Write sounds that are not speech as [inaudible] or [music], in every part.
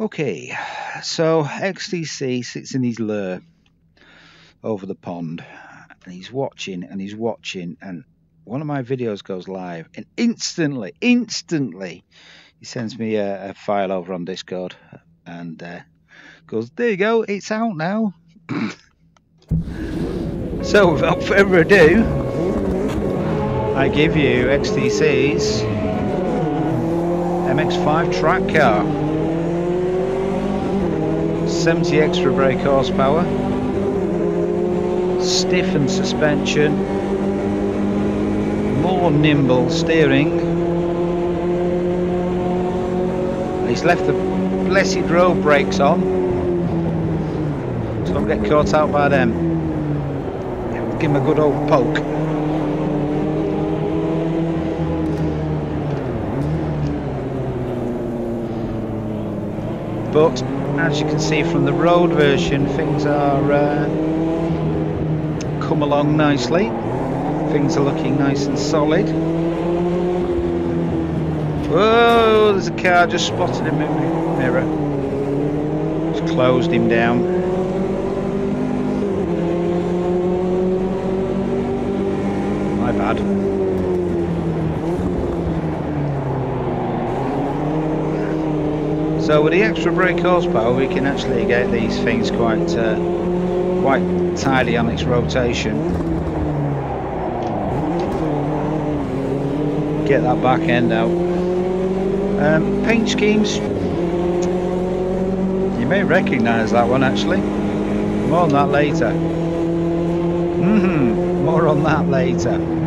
Okay, so XTC sits in his lair over the pond and he's watching and he's watching and one of my videos goes live and instantly, instantly he sends me a, a file over on Discord and uh, goes, there you go, it's out now. [laughs] so without further ado, I give you XTC's MX-5 track car. 70 extra brake horsepower, stiffened suspension, more nimble steering. He's left the blessed road brakes on, so don't get caught out by them. Give him a good old poke. But as you can see from the road version things are uh, come along nicely. Things are looking nice and solid. Whoa there's a car just spotted him in the mirror. Just closed him down. My bad So with the extra brake horsepower we can actually get these things quite uh, quite tidy on its rotation. Get that back end out. Um, paint schemes, you may recognise that one actually. More on that later. Mm -hmm, more on that later.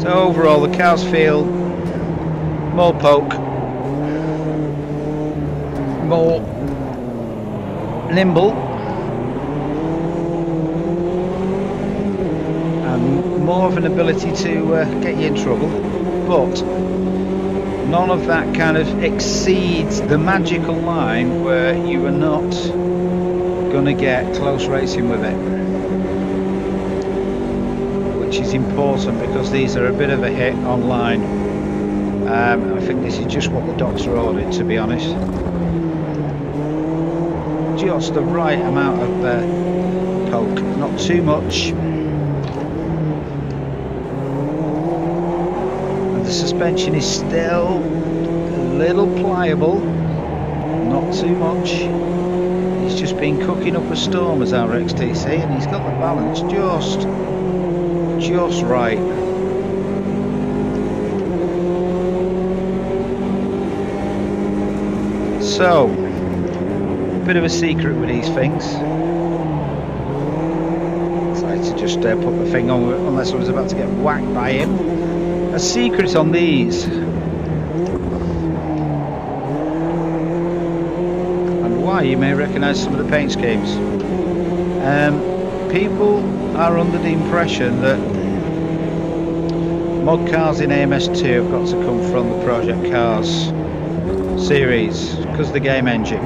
So overall the cars feel more poke, more nimble and more of an ability to uh, get you in trouble. But none of that kind of exceeds the magical line where you are not going to get close racing with it which is important because these are a bit of a hit online. Um, I think this is just what the doctor ordered, to be honest. Just the right amount of uh, poke, not too much. And the suspension is still a little pliable, not too much. He's just been cooking up a storm as our XTC and he's got the balance just just right. So, bit of a secret with these things. Decided to just uh, put the thing on unless I was about to get whacked by him. A secret on these. And why you may recognise some of the paint schemes. Um, people are under the impression that mod cars in AMS2 have got to come from the Project Cars series because the game engine.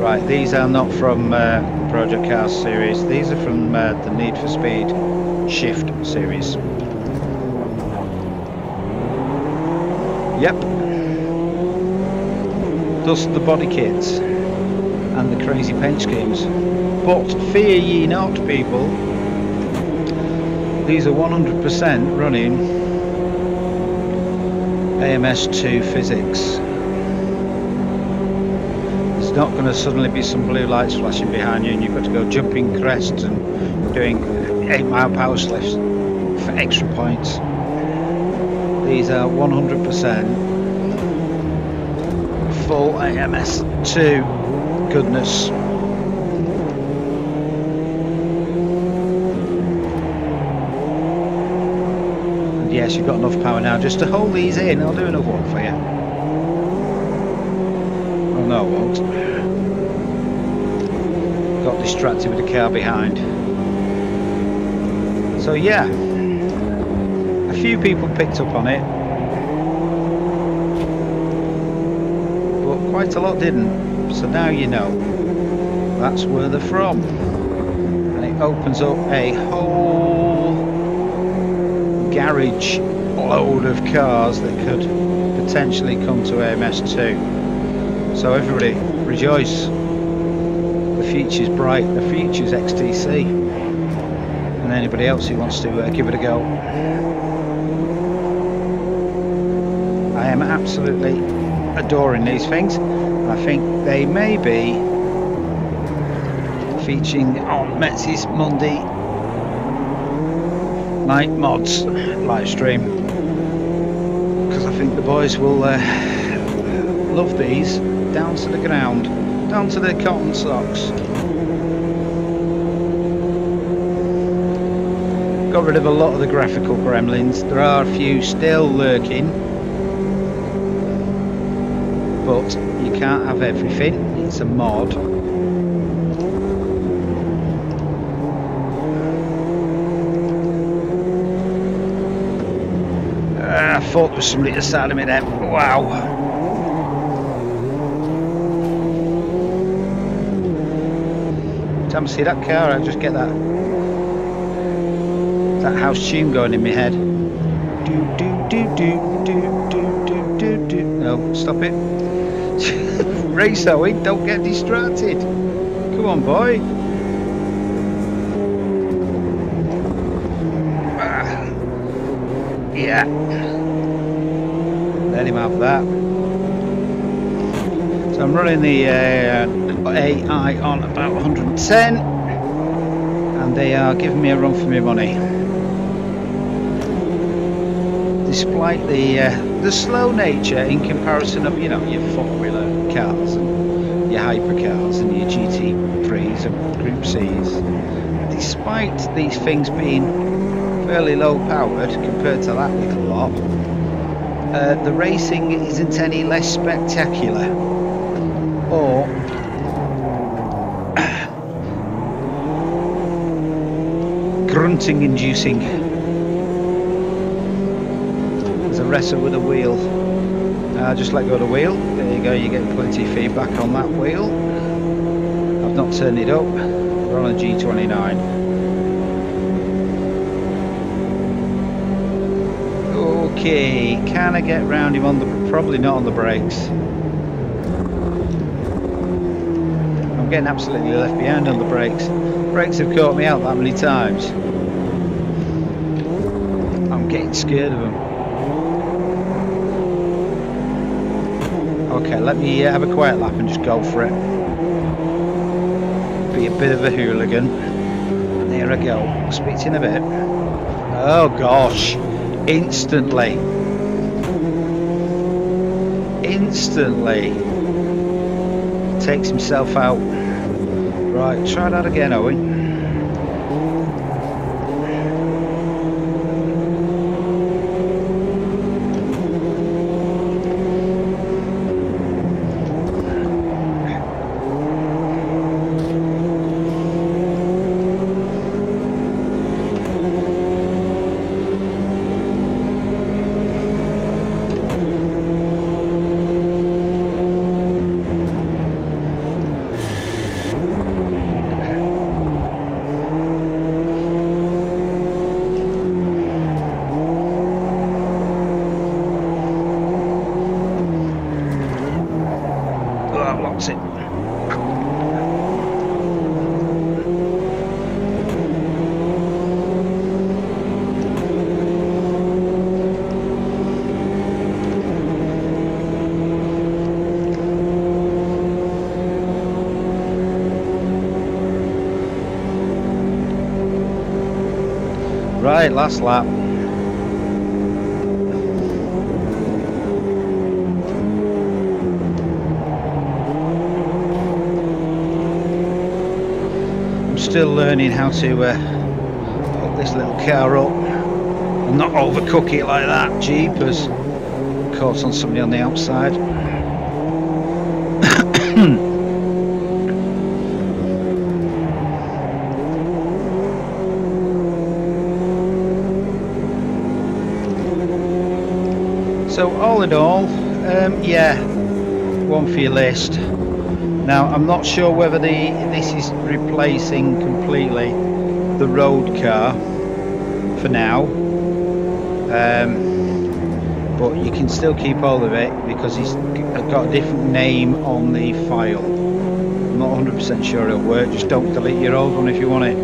Right, these are not from uh, Project Cars series, these are from uh, the Need for Speed Shift series. Yep. Thus the body kits and the crazy paint schemes. But fear ye not, people. These are 100% running AMS2 physics. There's not going to suddenly be some blue lights flashing behind you and you've got to go jumping crests and doing 8 mile power slips for extra points. These are 100% full AMS2 goodness. And yes, you've got enough power now just to hold these in. I'll do another one for you. Oh no, I won't. Got distracted with the car behind. So yeah, a few people picked up on it, but quite a lot didn't so now you know that's where they're from and it opens up a whole garage load of cars that could potentially come to AMS2. So everybody rejoice. The future's bright. The future's XTC. And anybody else who wants to uh, give it a go. I am absolutely adoring these things. I think they may be featuring on Metzi's Monday night mods live stream because I think the boys will uh, love these down to the ground, down to their cotton socks. Got rid of a lot of the graphical gremlins. There are a few still lurking, but you can't have everything, it's a mod. Ah, I thought there was somebody at the side of me there, wow. Time to see that car, I just get that that house tune going in my head. Do Do do do do do do do do. No, stop it. Race Owen, don't get distracted. Come on, boy. Ah. Yeah. Let him have that. So I'm running the uh, AI on about 110 and they are giving me a run for my money. Despite the uh, the slow nature in comparison of you know your four-wheeler cars and your hypercars and your GT3s and Group Cs, despite these things being fairly low powered compared to that little lot, uh, the racing isn't any less spectacular. Or [clears throat] grunting inducing as a wrestle with a wheel uh, just let go of the wheel. There you go you get plenty of feedback on that wheel. I've not turned it up. We're on a G29 okay can I get round him on the probably not on the brakes. I'm getting absolutely left behind on the brakes. Brakes have caught me out that many times. I'm getting scared of them okay let me uh, have a quiet lap and just go for it. Be a bit of a hooligan. There I go. I'll speak to you in a bit. Oh gosh. Instantly. Instantly. Takes himself out. Right try that again Owen that's it. Right, last lap. Still learning how to uh, hook this little car up and not overcook it like that. Jeepers. Caught on somebody on the outside. [coughs] So all in all, um, yeah, one for your list. Now I'm not sure whether the this is replacing completely the road car for now, Um, but you can still keep hold of it because it's got a different name on the file. I'm not 100% sure it'll work, just don't delete your old one if you want it.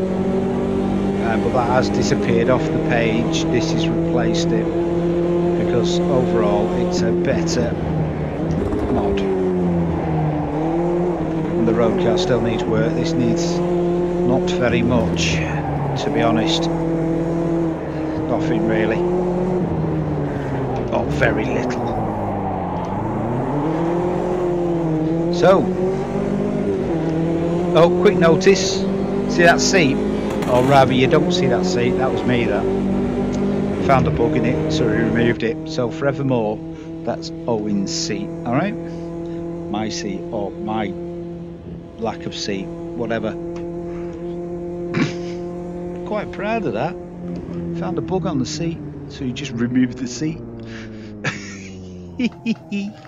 Uh, but that has disappeared off the page, this has replaced it because overall it's a better mod. The road car still needs work, this needs not very much to be honest. Nothing really. Or very little. So, oh, quick notice. See that seat? Or rather, you don't see that seat. That was me, that. Found a bug in it, so we removed it. So, forevermore, that's Owen's seat. Alright? My seat, or my lack of seat, whatever. [coughs] Quite proud of that. Found a bug on the seat, so you just removed the seat. [laughs]